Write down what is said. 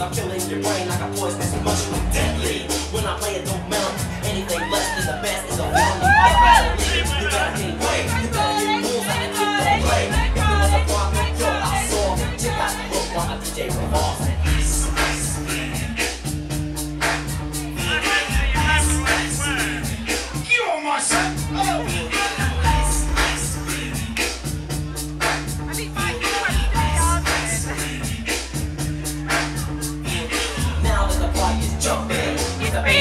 I'm killing your brain like a poisonous mushroom. Deadly. When I play it, don't melt. Anything less than the best is a